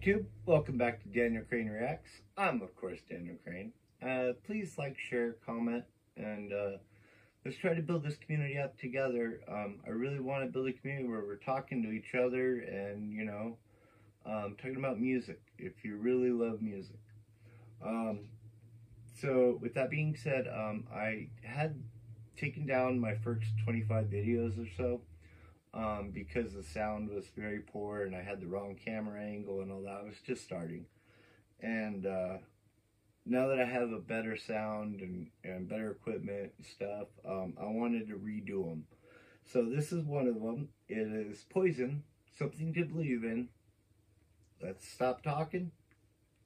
YouTube, welcome back to Daniel Crane Reacts. I'm, of course, Daniel Crane. Uh, please like, share, comment, and uh, let's try to build this community up together. Um, I really want to build a community where we're talking to each other and, you know, um, talking about music, if you really love music. Um, so, with that being said, um, I had taken down my first 25 videos or so um, because the sound was very poor and I had the wrong camera angle and all that. I was just starting. And uh, now that I have a better sound and, and better equipment and stuff, um, I wanted to redo them. So this is one of them. It is Poison, Something to Believe in. Let's stop talking.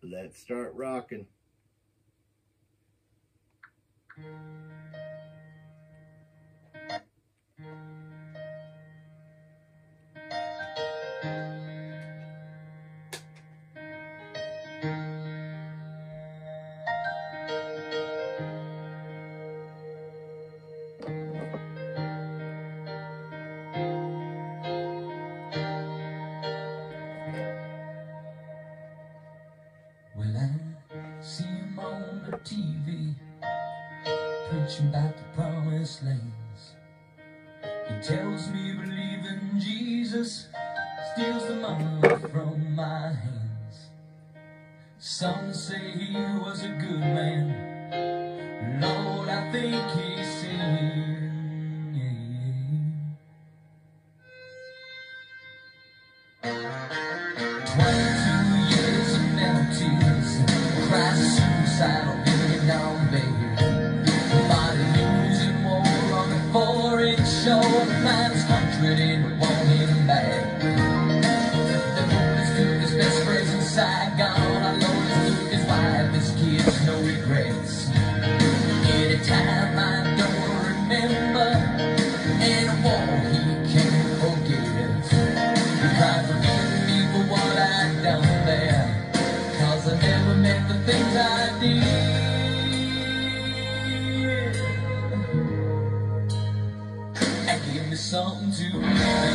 Let's start rocking. Jesus steals the money from my hands. Some say he was a good man. Lord, I think he sinned. Twenty-two years of mental tears, cries suicidal, living down there. Body losing war on a foreign shore, man's friends in Saigon, I don't remember, in a war he can't forget. He cried, forgive me for what I've done there. Cause I never meant the things I did. And give me something to believe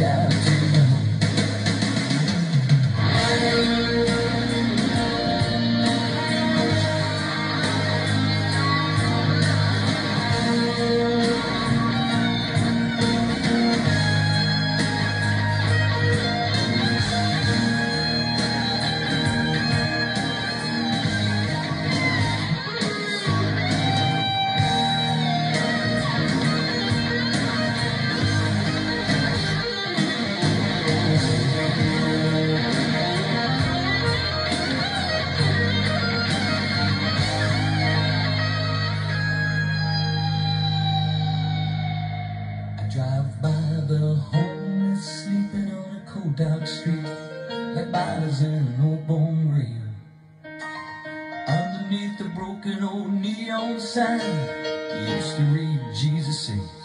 then. Drive by the homeless sleeping on a cold dark street like bodies in an old bone grave. Underneath the broken old neon sign, used to read Jesus saves.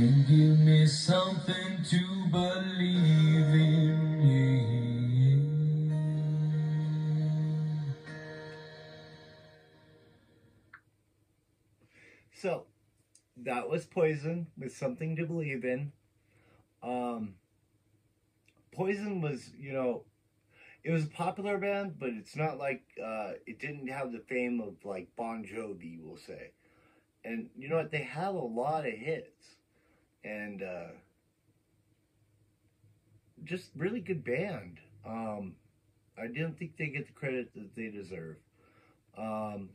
Give me something to believe in. So, that was Poison with something to believe in. Um, Poison was, you know, it was a popular band, but it's not like uh, it didn't have the fame of like Bon Jovi, we'll say. And you know what? They had a lot of hits, and uh, just really good band. Um, I didn't think they get the credit that they deserve. Um,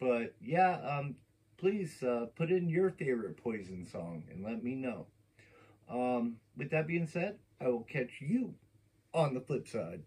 but yeah, um, please uh, put in your favorite Poison song and let me know. Um, with that being said, I will catch you on the flip side.